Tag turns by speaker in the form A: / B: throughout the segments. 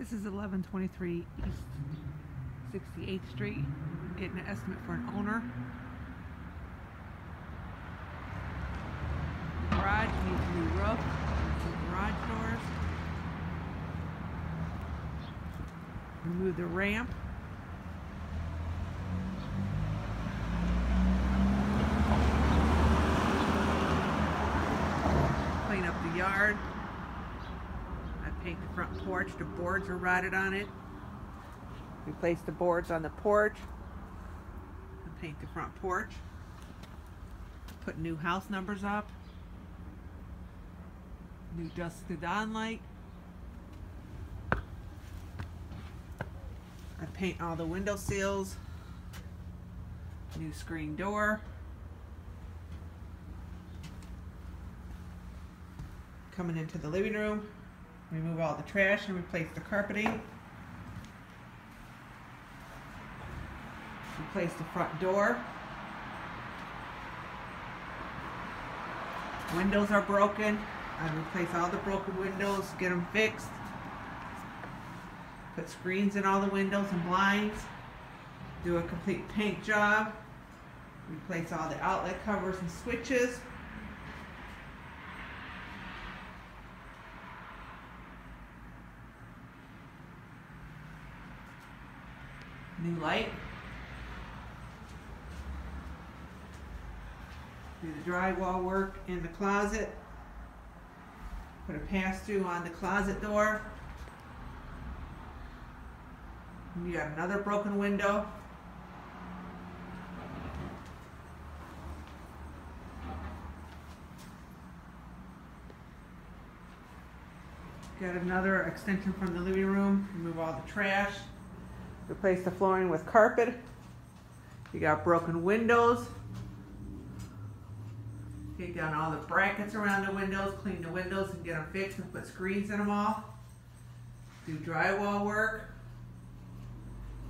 A: This is 1123 East 68th Street. Getting an estimate for an owner. The garage needs a new roof, some garage doors. Remove the ramp. Clean up the yard. Paint the front porch. The boards are rotted on it. Replace the boards on the porch. And paint the front porch. Put new house numbers up. New dusk to dawn light. I paint all the window sills. New screen door. Coming into the living room. Remove all the trash and replace the carpeting. Replace the front door. Windows are broken. I replace all the broken windows, get them fixed. Put screens in all the windows and blinds. Do a complete paint job. Replace all the outlet covers and switches. New light. Do the drywall work in the closet. Put a pass-through on the closet door. You got another broken window. Got another extension from the living room. Remove all the trash. Replace the flooring with carpet. You got broken windows. Take down all the brackets around the windows, clean the windows and get them fixed and put screens in them all. Do drywall work.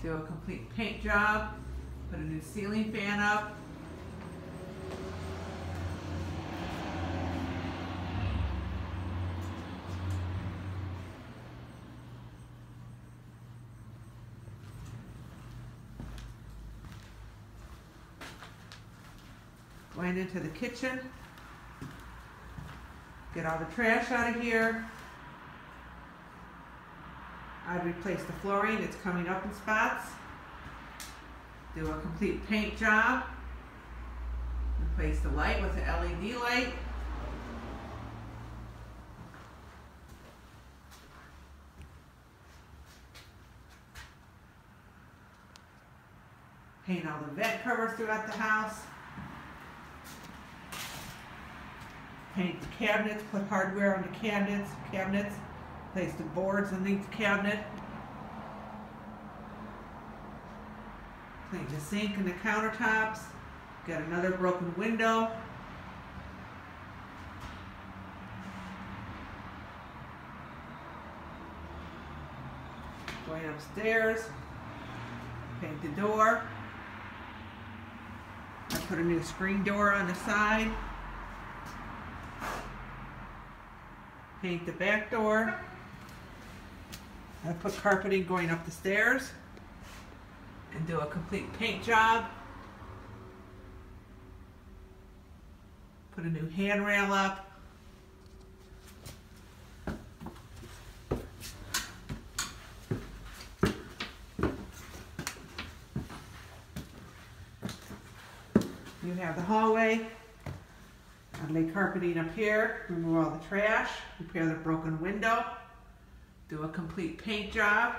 A: Do a complete paint job. Put a new ceiling fan up. Going into the kitchen. Get all the trash out of here. I'd replace the flooring, it's coming up in spots. Do a complete paint job. Replace the light with an LED light. Paint all the vent covers throughout the house. Paint the cabinets, put hardware on the cabinets, cabinets. Place the boards underneath the cabinet. Clean the sink and the countertops. Got another broken window. Going upstairs. Paint the door. I put a new screen door on the side. Paint the back door. I put carpeting going up the stairs and do a complete paint job. Put a new handrail up. You have the hallway. I lay carpeting up here, remove all the trash, repair the broken window do a complete paint job.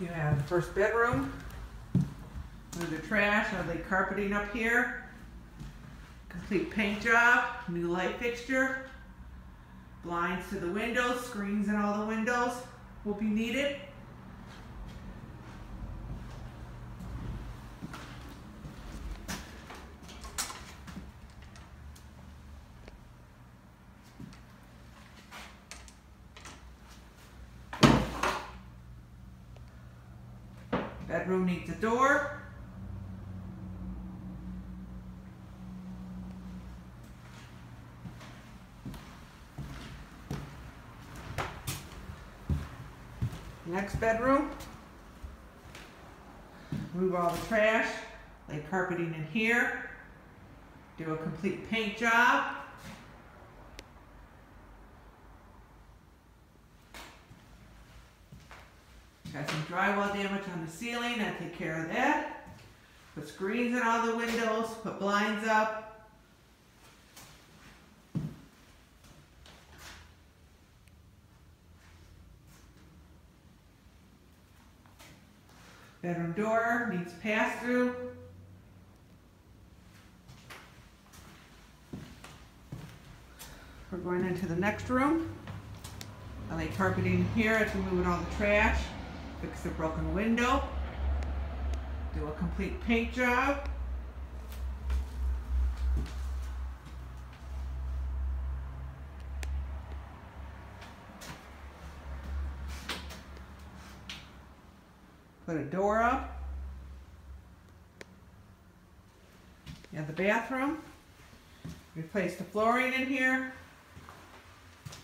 A: You have the first bedroom. Move the trash, I lay carpeting up here. Complete paint job, new light fixture. Blinds to the windows, screens in all the windows will be needed. Bedroom needs a door. Next bedroom. Move all the trash, lay carpeting in here. Do a complete paint job. Got some drywall damage on the ceiling, I take care of that. Put screens in all the windows, put blinds up. Bedroom door needs pass through. We're going into the next room. I lay carpeting here after moving all the trash. Fix the broken window. Do a complete paint job. Put a door up. And the bathroom. Replace the flooring in here.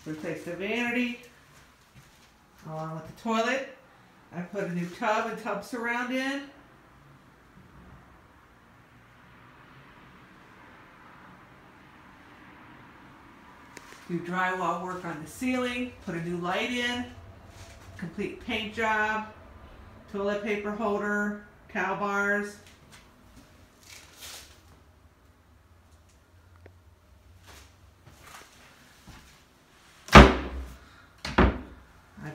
A: Replace the vanity. Along with the toilet. I put a new tub and tub surround in. Do drywall work on the ceiling, put a new light in, complete paint job, toilet paper holder, cow bars. I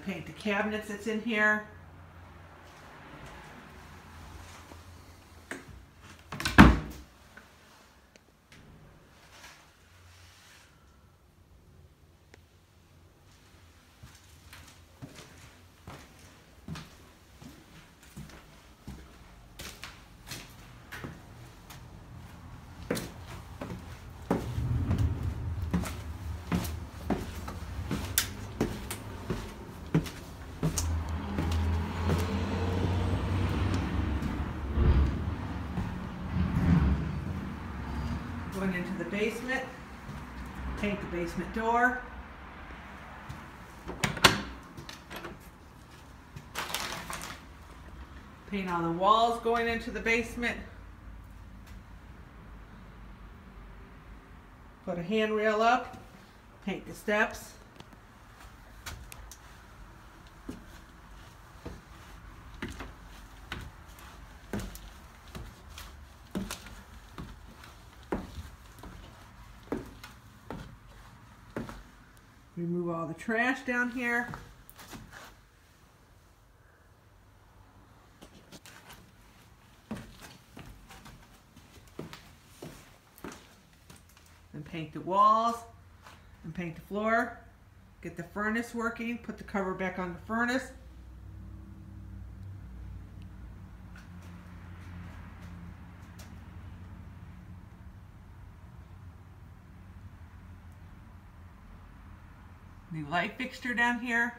A: paint the cabinets that's in here. Going into the basement, paint the basement door. Paint all the walls going into the basement. Put a handrail up, paint the steps. Remove all the trash down here. And paint the walls and paint the floor. Get the furnace working, put the cover back on the furnace. New light fixture down here.